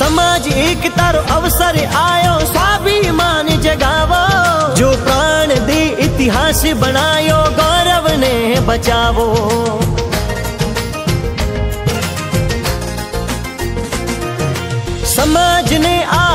समाज एक रो अवसर आयो, स्वाभिमान जगावो। जो प्राण दे इतिहास बनायो, गौरव ने बचावो। समाज ने आ